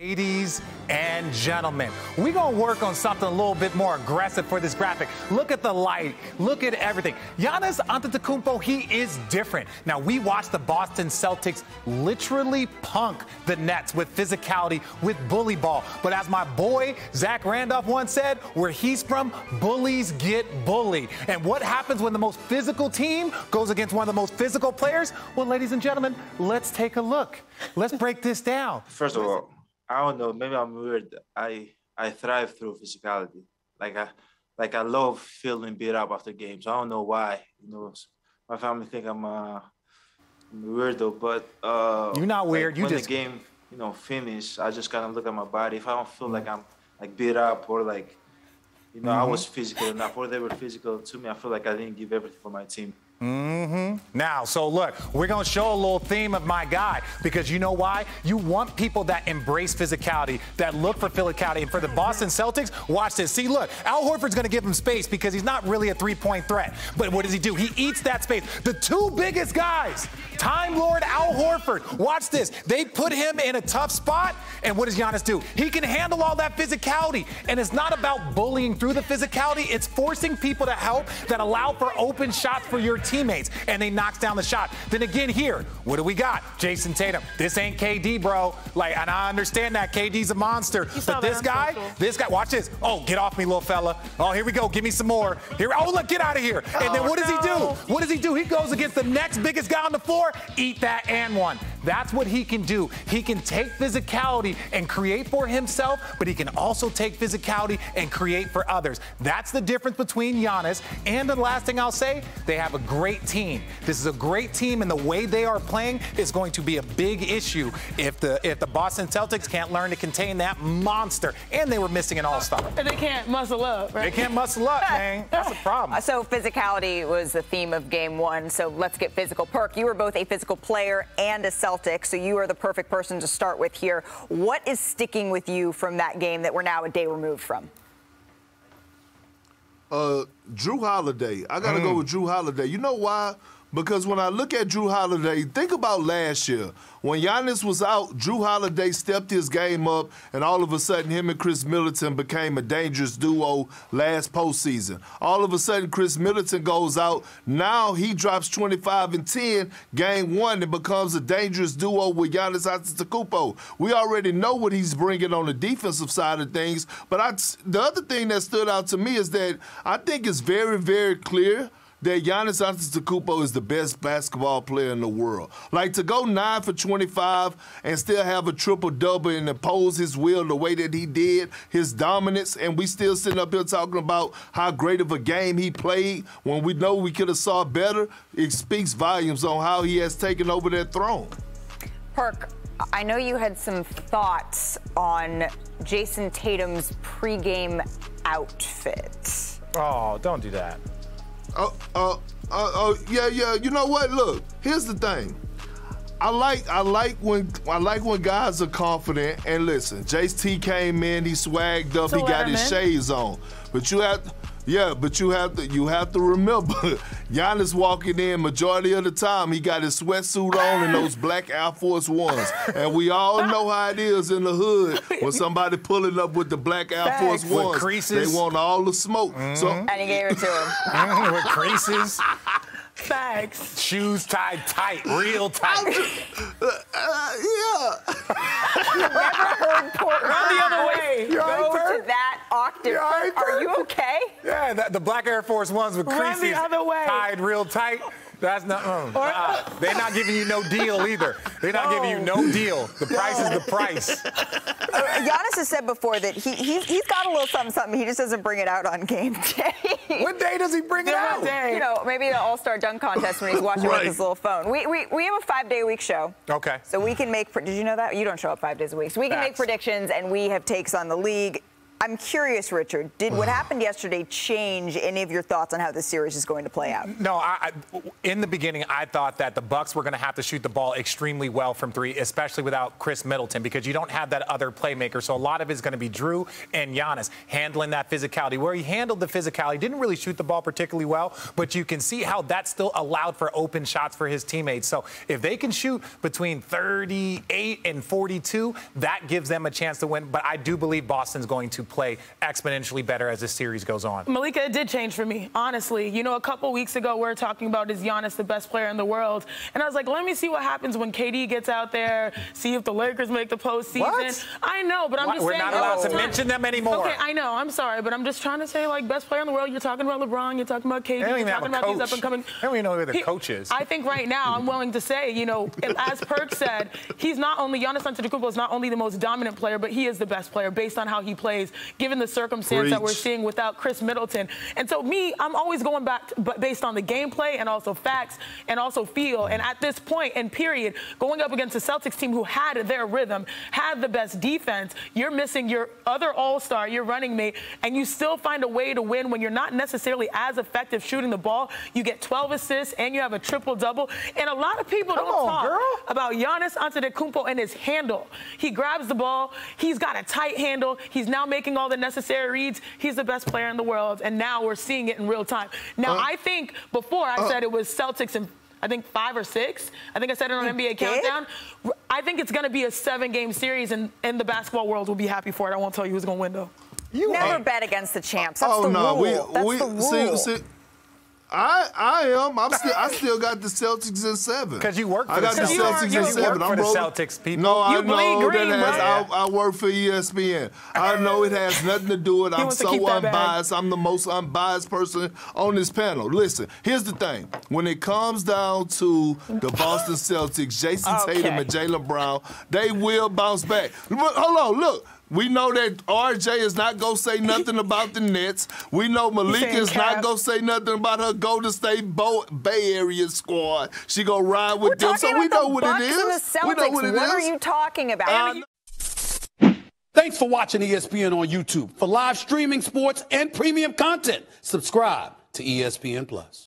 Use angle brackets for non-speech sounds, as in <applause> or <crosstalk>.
Ladies and gentlemen, we're to work on something a little bit more aggressive for this graphic. Look at the light. Look at everything. Giannis Antetokounmpo, he is different. Now, we watched the Boston Celtics literally punk the Nets with physicality, with bully ball. But as my boy Zach Randolph once said, where he's from, bullies get bullied. And what happens when the most physical team goes against one of the most physical players? Well, ladies and gentlemen, let's take a look. Let's break this down. First of all, I don't know. Maybe I'm weird. I I thrive through physicality. Like I like I love feeling beat up after games. I don't know why. You know, my family think I'm uh, a weirdo, but uh, you're not weird. Like you when just the game you know finish, I just kind of look at my body. If I don't feel like I'm like beat up or like you know mm-hmm. I was physical enough, or they were physical to me, I feel like I didn't give everything for my team. Mm-hmm. Now, so look, we're going to show a little theme of my guy because you know why? You want people that embrace physicality, that look for physicality. And for the Boston Celtics, watch this. See, look, Al Horford's going to give him space because he's not really a three-point threat. But what does he do? He eats that space. The two biggest guys, Time Lord Al Horford, watch this. They put him in a tough spot, and what does Giannis do? He can handle all that physicality. And it's not about bullying through the physicality, it's forcing people to help that allow for open shots for your teammates, and they knocks down the shot. Then again, here, what do we got? Jayson Tatum. This ain't KD, bro. Like, and I understand that KD's a monster, but this guy, this guy, watch this. Oh, get off me, little fella. Oh, here we go. Give me some more. Here, oh look, get out of here. And then what does he do? What does he do? He goes against the next biggest guy on the floor. Eat that and one. That's what he can do. He can take physicality and create for himself, but he can also take physicality and create for others. That's the difference between Giannis. And the last thing I'll say, they have a great team. This is a great team, and the way they are playing is going to be a big issue if the if the Boston Celtics can't learn to contain that monster. And they were missing an all-star. And they can't muscle up, right? They can't muscle up, man. <laughs> That's a problem. Uh, so physicality was the theme of game one. So let's get physical. Perk, you were both a physical player and a Celtic, so you are the perfect person to start with here. What is sticking with you from that game that we're now a day removed from? Uh, Jrue Holiday. I got to mm. go with Jrue Holiday. You know why? Because when I look at Jrue Holiday, think about last year. When Giannis was out, Jrue Holiday stepped his game up, and all of a sudden, him and Khris Middleton became a dangerous duo last postseason. All of a sudden, Khris Middleton goes out. Now he drops 25 and 10 game one and becomes a dangerous duo with Giannis Antetokounmpo. We already know what he's bringing on the defensive side of things, but I, the other thing that stood out to me is that I think it's very, very clear – that Giannis Antetokounmpo is the best basketball player in the world. Like to go nine for 25 and still have a triple double and impose his will the way that he did, his dominance, and we still sitting up here talking about how great of a game he played when we know we could have saw better. It speaks volumes on how he has taken over that throne. Perk, I know you had some thoughts on Jayson Tatum's pregame outfit. Oh, don't do that. Oh, oh, oh, oh, yeah, yeah. You know what? Look, here's the thing. I like I like when I like when guys are confident and listen. Jace T came in, he swagged up, he got his shades on. But you have yeah, but you have to you have to remember, <laughs> Giannis walking in majority of the time he got his sweatsuit on and those black Air Force Ones, and we all know how it is in the hood when <laughs> somebody pulling up with the black Air Facts. Force Ones. With creases. They want all the smoke. Mm-hmm. So and he gave it to him <laughs> mm-hmm, with creases. Facts. Shoes tied tight, real tight. Uh, uh, yeah. Never heard Portland. Run the other way. Go right, to that octave. Right, Are you okay? Yeah, that, the black Air Force Ones with Run creases tied real tight. That's not. Uh, uh, they're not giving you no deal either. They're not no. giving you no deal. The price is the <laughs> price. Uh, Giannis has said before that he he's, he's got a little something something. He just doesn't bring it out on game <laughs> day. what day does he bring it out? Day. You know, maybe the All Star Dunk Contest when he's watching right. with his little phone. We, we we have a five day a week show. Okay. So we can make. Did you know that you don't show up five days a week? So we can Facts. make predictions and we have takes on the league I'm curious, Richard, did what <sighs> happened yesterday change any of your thoughts on how this series is going to play out? No, I, I, in the beginning, I thought that the Bucks were going to have to shoot the ball extremely well from three, especially without Khris Middleton, because you don't have that other playmaker. So a lot of it is going to be Jrue and Giannis handling that physicality. Where he handled the physicality, didn't really shoot the ball particularly well, but you can see how that still allowed for open shots for his teammates. So if they can shoot between 38 and 42, that gives them a chance to win. But I do believe Boston's going to play exponentially better as this series goes on. Malika, it did change for me, honestly. You know, a couple weeks ago, we were talking about is Giannis the best player in the world? And I was like, let me see what happens when KD gets out there, <laughs> see if the Lakers make the postseason. What? I know, but I'm Why- just we're saying. not allowed to it's mention them anymore. Okay, I know. I'm sorry, but I'm just trying to say, like, best player in the world. You're talking about LeBron. You're talking about KD. They don't You're talking a about these up and coming. They don't even know who their He- coach is. I think right now, I'm willing to say, you know, as Perk said, he's not only Giannis Antetokounmpo is not only the most dominant player, but he is the best player based on how he plays, given the circumstance that we're seeing without Khris Middleton. And so me, I'm always going back to, but based on the gameplay and also facts and also feel. And at this point and period, going up against a Celtics team who had their rhythm, had the best defense, you're missing your other all-star, your running mate, and you still find a way to win when you're not necessarily as effective shooting the ball. You get 12 assists and you have a triple-double. And a lot of people Come don't on, talk girl. about Giannis Antetokounmpo and his handle. He grabs the ball. He's got a tight handle. He's now making all the necessary reads. He's the best player in the world, and now we're seeing it in real time. Now, Uh, I think before I said it was Celtics and I think five or six. I think I said it on NBA did? Countdown. I think it's going to be a seven-game series, and, and the basketball world will be happy for it. I won't tell you who's going to win, though. You Never ain't- bet against the champs. That's oh the no, rule. we That's we the rule. see see. I I am. I'm still. I still got the Celtics in seven. 'Cause you work for I got the Celtics. You are- you in work seven. for I'm the rolling- Celtics, people. No, I You bleed know green, that has. bro. I, I work for ESPN. I know it has nothing to do with. I'm wants to so keep that unbiased. I'm the most unbiased person on this panel. Listen, here's the thing. When it comes down to the Boston Celtics, Jayson Tatum and Jaylen Brown, they will bounce back. Look, Hold on, look. We know that RJ is not gonna say nothing about the Nets. We know Malika saying is not cap. gonna say nothing about her Golden State Bo- Bay Area squad. She gonna ride with We're them, so we know the what it is. the we know what it what are you talking about? Uh, Thanks for watching E ESPN on YouTube. For live streaming sports and premium content, subscribe to ESPN Plus.